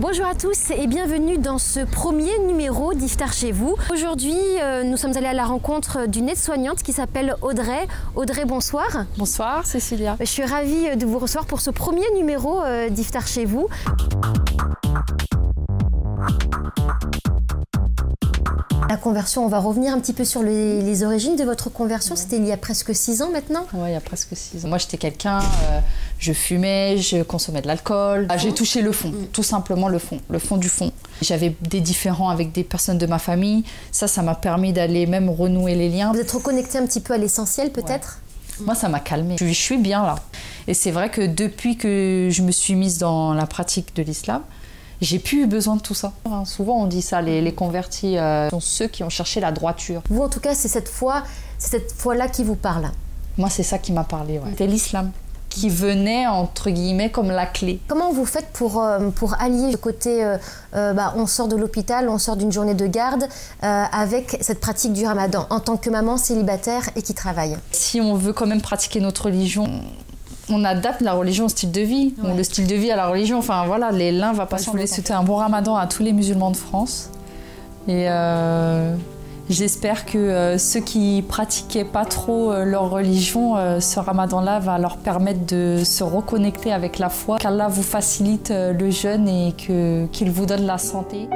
Bonjour à tous et bienvenue dans ce premier numéro d'Iftar chez vous. Aujourd'hui, euh, nous sommes allés à la rencontre d'une aide-soignante qui s'appelle Audrey. Audrey, bonsoir. Bonsoir Cécilia. Je suis ravie de vous recevoir pour ce premier numéro euh, d'Iftar chez vous. La conversion, on va revenir un petit peu sur les, les origines de votre conversion. C'était il y a presque six ans maintenant Oui, il y a presque six ans. Moi, j'étais quelqu'un, euh, je fumais, je consommais de l'alcool. Ah, J'ai touché le fond, tout simplement le fond, le fond du fond. J'avais des différends avec des personnes de ma famille. Ça, ça m'a permis d'aller même renouer les liens. Vous êtes reconnecté un petit peu à l'essentiel peut-être Moi, ça m'a calmé. Je, je suis bien là. Et c'est vrai que depuis que je me suis mise dans la pratique de l'islam, j'ai plus eu besoin de tout ça. Souvent on dit ça, les, les convertis euh, sont ceux qui ont cherché la droiture. Vous, en tout cas, c'est cette foi, c'est cette foi-là qui vous parle. Moi, c'est ça qui m'a parlé. Ouais. C'était l'islam qui venait entre guillemets comme la clé. Comment vous faites pour, euh, pour allier le côté euh, euh, bah, on sort de l'hôpital, on sort d'une journée de garde euh, avec cette pratique du ramadan en tant que maman célibataire et qui travaille? Si on veut quand même pratiquer notre religion, on adapte la religion au style de vie, ou le style de vie à la religion. Enfin voilà, les l'un va pas Ouais, je voulais C'était un bon ramadan à tous les musulmans de France. Et euh, j'espère que euh, ceux qui pratiquaient pas trop euh, leur religion, ce ramadan-là va leur permettre de se reconnecter avec la foi. Qu'Allah vous facilite le jeûne et que- qu'il vous donne la santé.